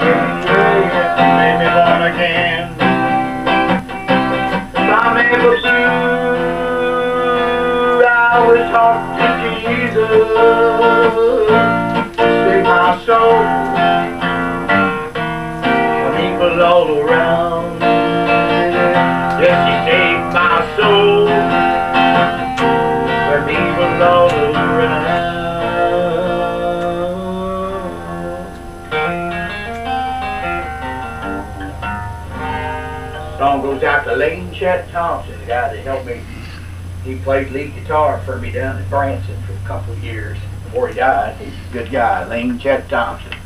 made me born again. My. I was talk to Jesus. My soul. When he was all around. Yes, he saved my soul. Song goes out to Lane Chet Thompson, the guy that helped me. He played lead guitar for me down in Branson for a couple of years before he died. He's a good guy, Lane Chet Thompson.